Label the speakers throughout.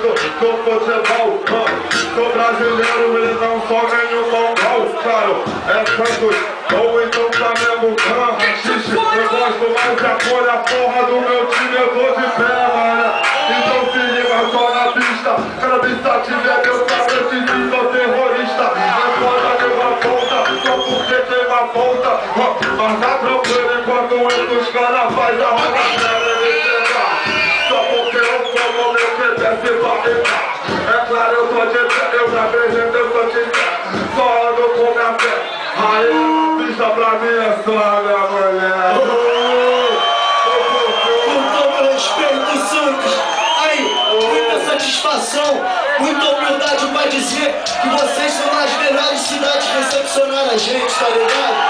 Speaker 1: do, do futebol uh. Sou brasileiro e não sou nenhum mongol, claro É Santos ou então Flamengo, uh. Xixi, eu gosto mais de apoio a porra do meu time, eu tô de pé, mano Então se liga só na pista, cada vista tiver meu sabor, sou terrorista É foda de uma ponta, só porque tem uma ponta uh. Mas tá tranquilo enquanto eu os caras faz a roda é claro, eu tô de pé, eu já vejo, eu tô de pé Só ando com minha fé Aí, pista pra minha sogra, mulher
Speaker 2: Com todo respeito, Santos. Aí, muita satisfação Muita humildade pra dizer Que vocês são das melhores cidades que recepcionaram a gente, tá ligado?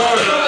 Speaker 2: Florida.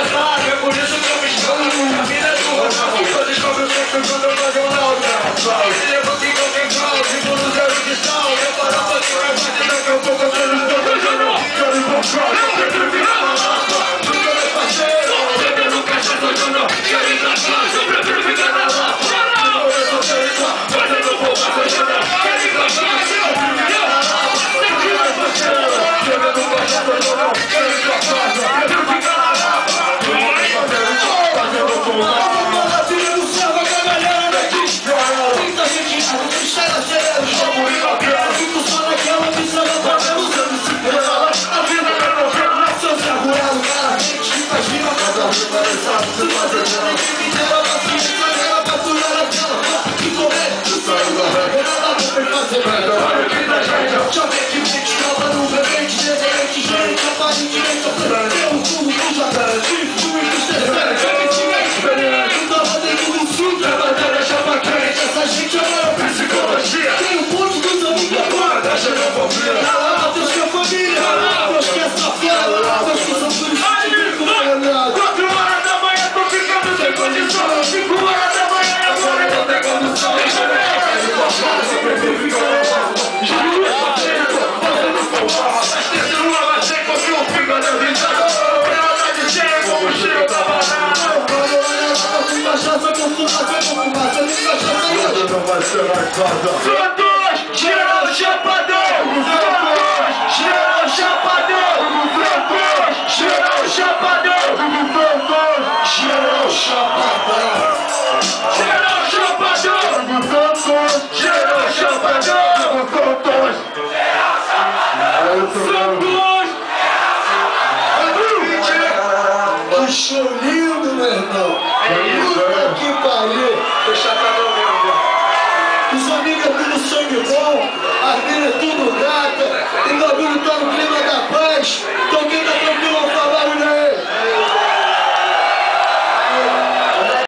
Speaker 2: Jump it, Santos, Geral
Speaker 1: Chapadão! dois, girou Chapadão! Santos, Geral Chapadão!
Speaker 2: Santos, Geral Chapadão! General Chapadão!
Speaker 1: Santos, General Chapadão! dois, geral Chapadão! Santos, Geral Chapadão! dois. Sub Chapadão!